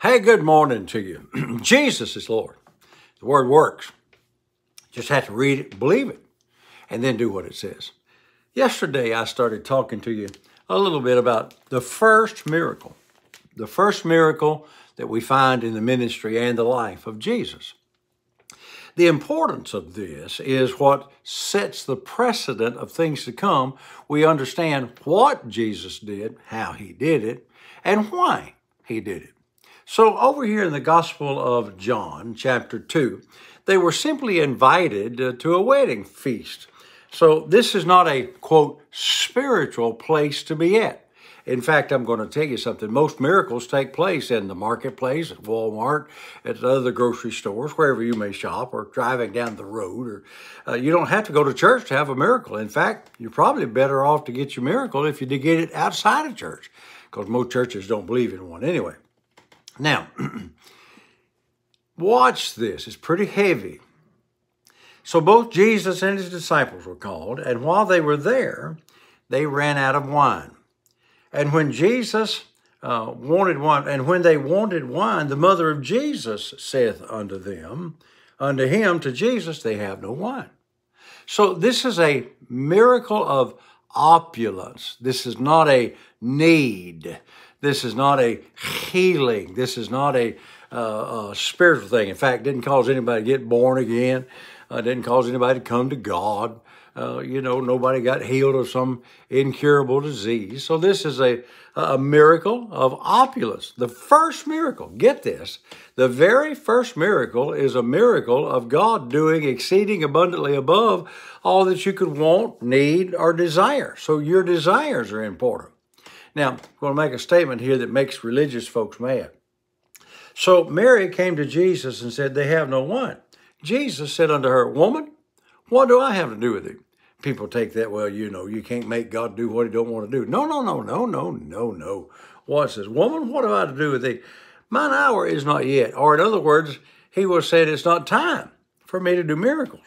Hey, good morning to you. Jesus is Lord. The word works. Just have to read it, believe it, and then do what it says. Yesterday, I started talking to you a little bit about the first miracle, the first miracle that we find in the ministry and the life of Jesus. The importance of this is what sets the precedent of things to come. We understand what Jesus did, how he did it, and why he did it. So, over here in the Gospel of John, chapter 2, they were simply invited uh, to a wedding feast. So, this is not a quote, spiritual place to be at. In fact, I'm going to tell you something. Most miracles take place in the marketplace, at Walmart, at other grocery stores, wherever you may shop, or driving down the road. Or uh, you don't have to go to church to have a miracle. In fact, you're probably better off to get your miracle if you did get it outside of church, because most churches don't believe in one anyway. Now, watch this. It's pretty heavy. So both Jesus and his disciples were called, and while they were there, they ran out of wine. And when Jesus uh, wanted wine, and when they wanted wine, the mother of Jesus saith unto them, unto him, to Jesus, they have no wine. So this is a miracle of opulence. This is not a need. This is not a healing. This is not a, uh, a spiritual thing. In fact, didn't cause anybody to get born again. Uh, didn't cause anybody to come to God. Uh, you know, nobody got healed of some incurable disease. So this is a, a miracle of opulence. The first miracle, get this, the very first miracle is a miracle of God doing exceeding abundantly above all that you could want, need, or desire. So your desires are important. Now, I'm going to make a statement here that makes religious folks mad. So Mary came to Jesus and said, They have no wine. Jesus said unto her, Woman, what do I have to do with it? People take that, well, you know, you can't make God do what he don't want to do. No, no, no, no, no, no, no. What says, Woman, what have I to do with thee? Mine hour is not yet. Or in other words, he was saying it's not time for me to do miracles.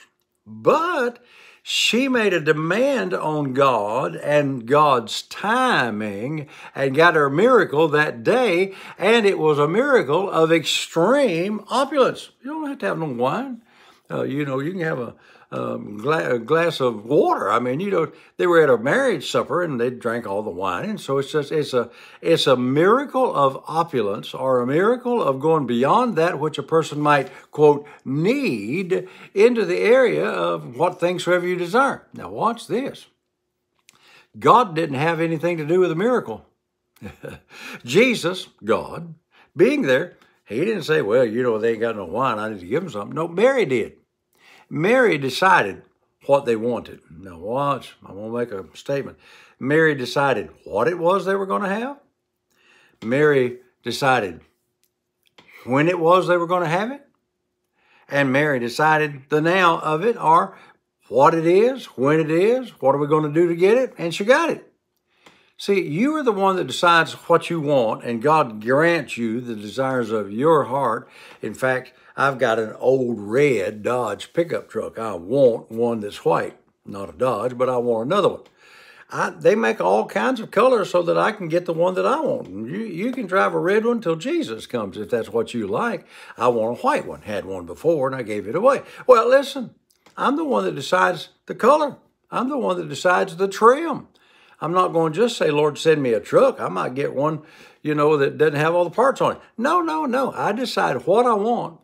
But she made a demand on God and God's timing and got her miracle that day. And it was a miracle of extreme opulence. You don't have to have no wine. Uh, you know, you can have a, um, gla- a glass of water. I mean, you know, they were at a marriage supper and they drank all the wine, and so it's just it's a it's a miracle of opulence or a miracle of going beyond that which a person might quote need into the area of what things soever you desire. Now, watch this. God didn't have anything to do with the miracle. Jesus, God, being there, he didn't say, "Well, you know, they ain't got no wine. I need to give them something." No, Mary did. Mary decided what they wanted. Now, watch, I'm going to make a statement. Mary decided what it was they were going to have. Mary decided when it was they were going to have it. And Mary decided the now of it or what it is, when it is, what are we going to do to get it, and she got it. See, you are the one that decides what you want, and God grants you the desires of your heart. In fact, I've got an old red Dodge pickup truck. I want one that's white, not a Dodge, but I want another one. I, they make all kinds of colors so that I can get the one that I want. You, you can drive a red one till Jesus comes if that's what you like. I want a white one. Had one before and I gave it away. Well, listen, I'm the one that decides the color. I'm the one that decides the trim. I'm not going to just say, Lord, send me a truck. I might get one, you know, that doesn't have all the parts on it. No, no, no. I decide what I want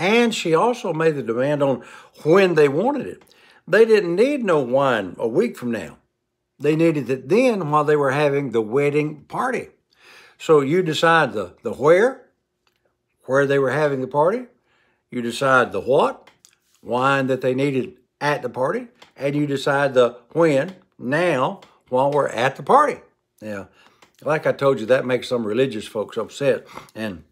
and she also made the demand on when they wanted it. They didn't need no wine a week from now. They needed it then while they were having the wedding party. So you decide the, the where, where they were having the party. You decide the what, wine that they needed at the party. And you decide the when, now, while we're at the party. Yeah, like I told you, that makes some religious folks upset. And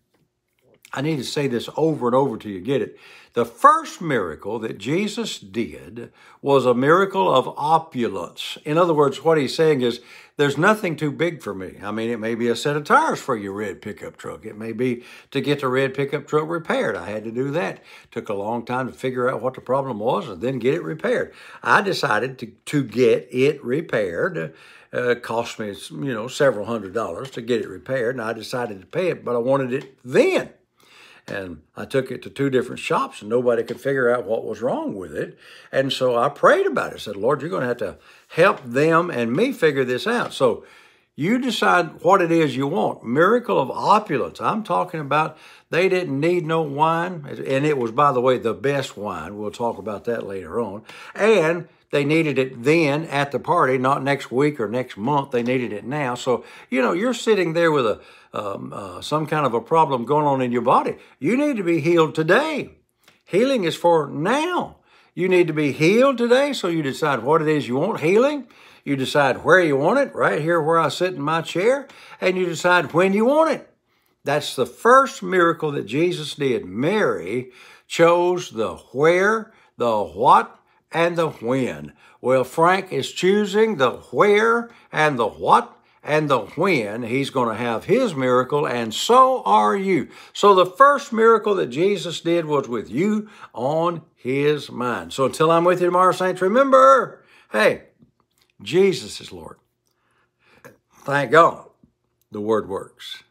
I need to say this over and over till you get it. The first miracle that Jesus did was a miracle of opulence. In other words, what he's saying is, there's nothing too big for me. I mean, it may be a set of tires for your red pickup truck. It may be to get the red pickup truck repaired. I had to do that. Took a long time to figure out what the problem was and then get it repaired. I decided to, to get it repaired Uh, cost me, you know, several hundred dollars to get it repaired, and I decided to pay it, but I wanted it then. And I took it to two different shops, and nobody could figure out what was wrong with it. And so I prayed about it. I said, Lord, you're going to have to help them and me figure this out. So you decide what it is you want. Miracle of opulence. I'm talking about they didn't need no wine, and it was, by the way, the best wine. We'll talk about that later on. And they needed it then at the party, not next week or next month. They needed it now. So, you know, you're sitting there with a um, uh, some kind of a problem going on in your body. You need to be healed today. Healing is for now. You need to be healed today, so you decide what it is you want healing. You decide where you want it, right here where I sit in my chair, and you decide when you want it. That's the first miracle that Jesus did. Mary chose the where, the what, and the when. Well, Frank is choosing the where and the what and the when he's going to have his miracle, and so are you. So the first miracle that Jesus did was with you on his mind. So until I'm with you tomorrow, Saints, remember, hey, Jesus is Lord. Thank God the word works.